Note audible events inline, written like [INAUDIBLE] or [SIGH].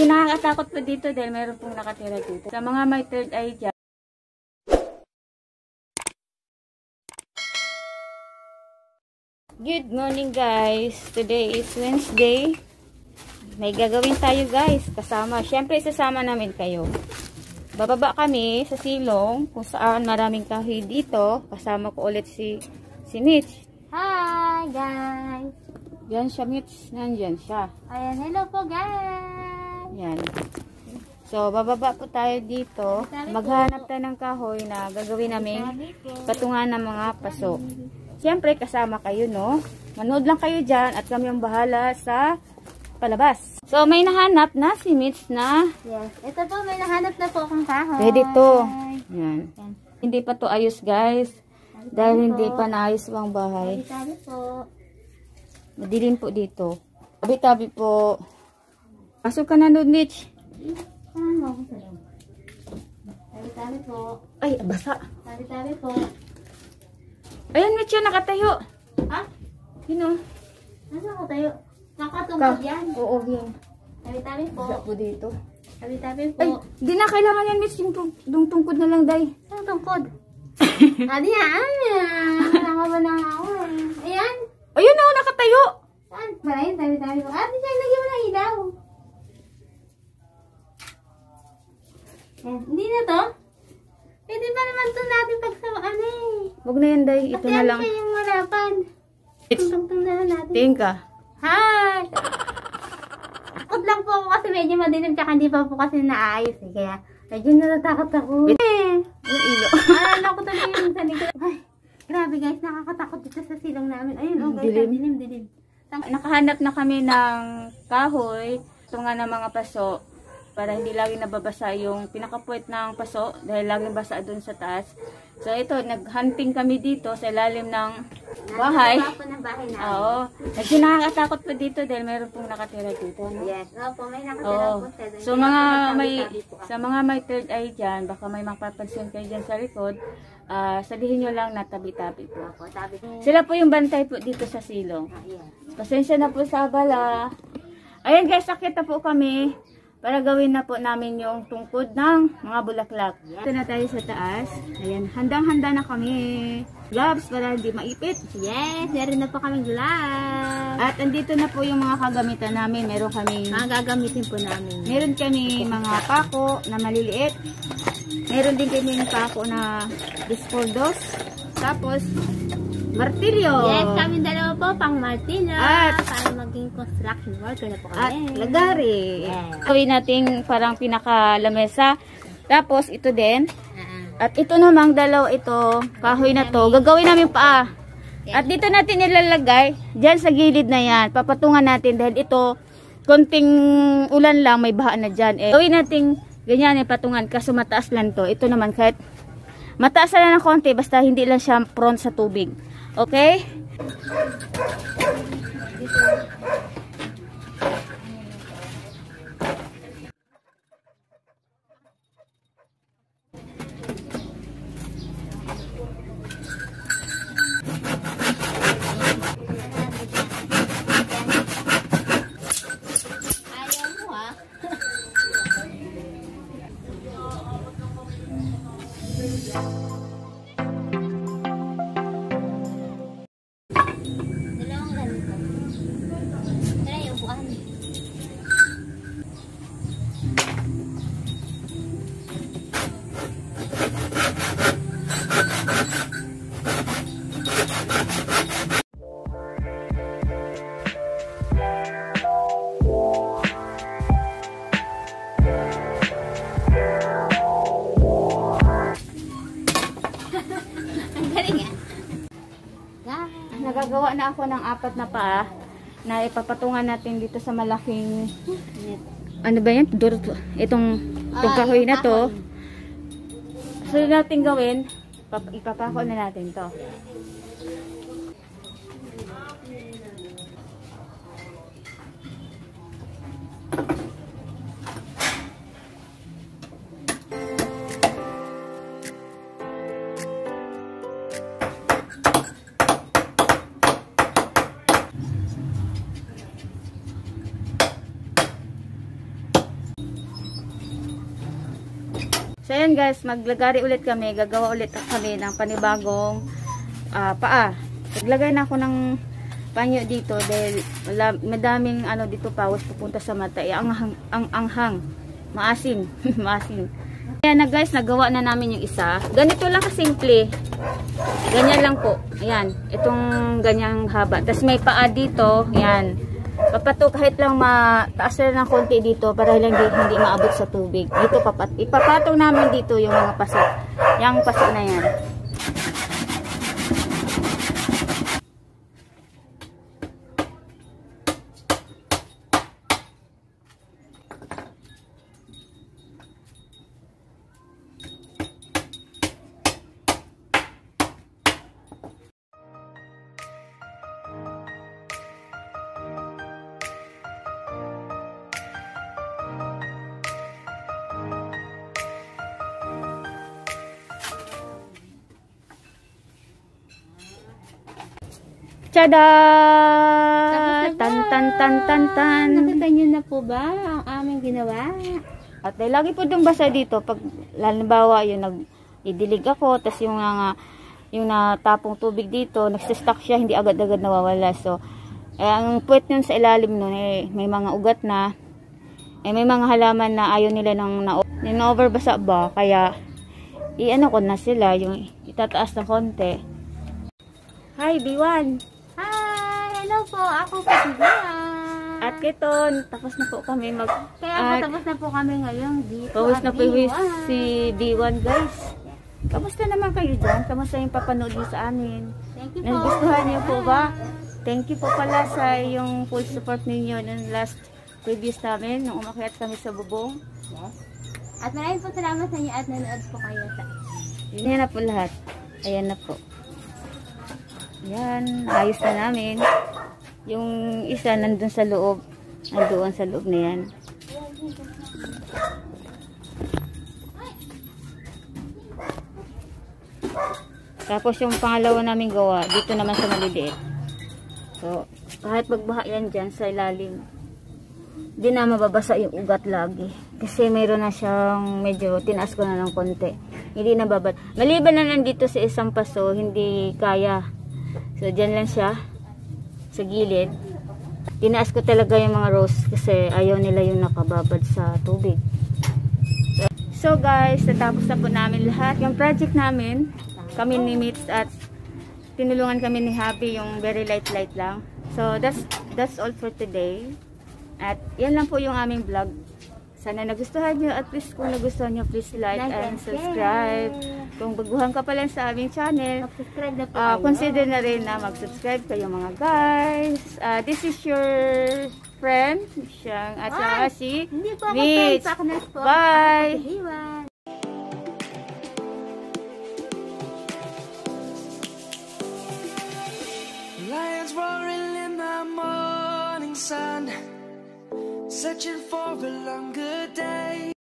Medyo nakakatakot po dito dahil meron pong nakatira dito. Sa mga may third eye dyan, Good morning guys. Today is Wednesday. May gagawin tayo guys. Kasama. Siyempre isasama namin kayo. Bababa kami sa silong kung saan maraming kahoy dito. Kasama ko ulit si si Mitch. Hi guys! Yan siya Mitch. Nandyan siya. Ayan, hello po guys! Yan. So, bababa po tayo dito. Maghanap tayo ng kahoy na gagawin namin po. patungan ng mga paso. Siyempre, kasama kayo, no? Manood lang kayo dyan at kami ang bahala sa palabas. So, may nahanap na si Mitch na Yes. Ito po, may nahanap na po akong kahoy. pwede to. Yan. Yan. Hindi pa to ayos, guys. Dahil hindi pa naayos ang bahay. Sabi po. Madilim po dito. Tabi-tabi po. Pasok ka na doon, Mitch. Sabi-sabi po. Ay, basa. Sabi-sabi po. Ayan, Mitch, yun, nakatayo. Ha? Yun, oh. Ano ako tayo? Nakatungkod yan. Oo, yun. Sabi-sabi po. Basa po dito. Sabi-sabi Ay, po. di na kailangan yan, Mitch. Yung, tung- yung tungkod na lang, day. Saan tungkod? [LAUGHS] Adi na, ayan. Nakaba na ako eh. Ayan. Ayun, oh, nakatayo. Saan? Para yun, sabi-sabi po. Adi siya, lagyan mo ng ilaw. Ayan. Hindi na to? Pwede pa naman to natin pag sa ano eh. Huwag na yan, day. Ito Kasi na ano lang. siya yung harapan. It's, Tungtong na natin. tingin ka. Hi! Takot lang po ako kasi medyo madilim tsaka hindi pa po kasi naayos eh. Kaya medyo natatakot ako. Eh, Yung ilo. Alala ko tuloy yung sa likod. Ay, grabe guys, nakakatakot dito sa silong namin. Ayun, oh guys, Dilim. dilim, dilim. Nakahanap na kami ng kahoy. Ito nga ng mga paso. Para hindi lagi nababasa yung pinakapuwet ng paso. Dahil laging basa dun sa taas. So ito, naghunting kami dito sa ilalim ng bahay. Nasa ng bahay namin. Oo. Medyo nakakatakot po dito dahil meron pong nakatira dito. No? Yes, opo, may nakatira Oo. po doon. So mga may sa mga may third eye dyan, baka may mapapansin kayo dyan sa likod, ah sabihin nyo lang na tabi-tabi po. Opo, tabi. Sila po yung bantay po dito sa silong. Ah, yes. Pasensya na po sa abala. Ayan guys, sakit na po kami para gawin na po namin yung tungkod ng mga bulaklak. Ito na tayo sa taas. Ayan, handang-handa na kami. Gloves para hindi maipit. Yes, meron na po kaming gloves. At andito na po yung mga kagamitan namin. Meron kami Mga gagamitin po namin. Meron kami mga pako na maliliit. Meron din kami pako na discordos. Tapos, martilyo. Yes, kami dalawa po, pang Martina. At- para maging construction worker na po At kami. lagari. Yes. Gawin nating parang pinaka-lamesa. Tapos, ito din. Ah, At ito namang dalaw ito, kahoy na to. Gagawin namin pa. At dito natin nilalagay, dyan sa gilid na yan. Papatungan natin dahil ito, konting ulan lang, may baha na dyan. Eh, gawin natin ganyan eh, patungan. Kaso mataas lang to. Ito naman kahit mataas na lang ng konti, basta hindi lang siya prone sa tubig. Okay? Na ako ng apat na paa na ipapatungan natin dito sa malaking ano ba yan? Itong, itong Ah, kahoy na to. So, natin gawin, pap- ipapako na natin to. So ayan guys, maglagari ulit kami. Gagawa ulit kami ng panibagong ah, paa. Naglagay na ako ng panyo dito dahil wala, madaming ano dito pawis pupunta sa mata. Eh, ang, ang, ang anghang. Maasim. [LAUGHS] Maasim. Ayan na guys, nagawa na namin yung isa. Ganito lang kasimple. Ganyan lang po. Ayan. Itong ganyang haba. Tapos may paa dito. Ayan. Papato kahit lang mataas na ng konti dito para lang hindi, hindi maabot sa tubig. Dito papat ipapatong namin dito yung mga paso. Yung paso na yan. Tada! Tapos na Tan tan tan tan tan. Nakita niyo na po ba ang aming ginawa? At dahil lagi po dong basa dito pag halimbawa yung nag idilig ako tas yung nga yung natapong tubig dito, nagsistock siya, hindi agad-agad nawawala. So, eh, ang puwet nun sa ilalim nun, eh, may mga ugat na, eh, may mga halaman na ayaw nila ng na, na-overbasa ba, kaya, i-ano ko na sila, yung itataas na konti. Hi, B1! Hello po! Ako po si Dian. At kiton, tapos na po kami mag... Kaya po tapos na po kami ngayon dito. at na B1. si B1 guys. Kamusta naman kayo dyan? Kamusta yung papanood niyo sa amin? Thank you po. Nagustuhan niyo po ba? Thank you po pala sa yung full support ninyo ng last previous namin nung umakyat kami sa bubong. Yes. At maraming po salamat sa inyo at nanood po kayo sa Yan na po lahat. Ayan na po. Yan, ayos na namin. Yung isa nandun sa loob. Nandoon sa loob na yan. Tapos yung pangalawa namin gawa, dito naman sa maliliit. So, kahit magbaha yan dyan sa ilalim, di na mababasa yung ugat lagi. Kasi mayroon na siyang medyo tinaas ko na ng konti. Hindi na babad. Maliban na lang dito sa isang paso, hindi kaya. So, dyan lang siya sa gilid. Tinaas ko talaga yung mga rose kasi ayaw nila yung nakababad sa tubig. So guys, natapos na po namin lahat. Yung project namin, kami ni Mitz at tinulungan kami ni Happy yung very light light lang. So that's that's all for today. At yan lang po yung aming vlog. Sana nagustuhan nyo at please kung nagustuhan nyo please like, Like and and subscribe. share. Kung baguhan ka pa lang sa aming channel, Subscribe na po Ah, kayo. consider na rin na mag-subscribe kayo mga guys. Ah, this is your friend, siyang at saka si Mitch. Bye. Lions roaring in the morning sun, searching for a longer day.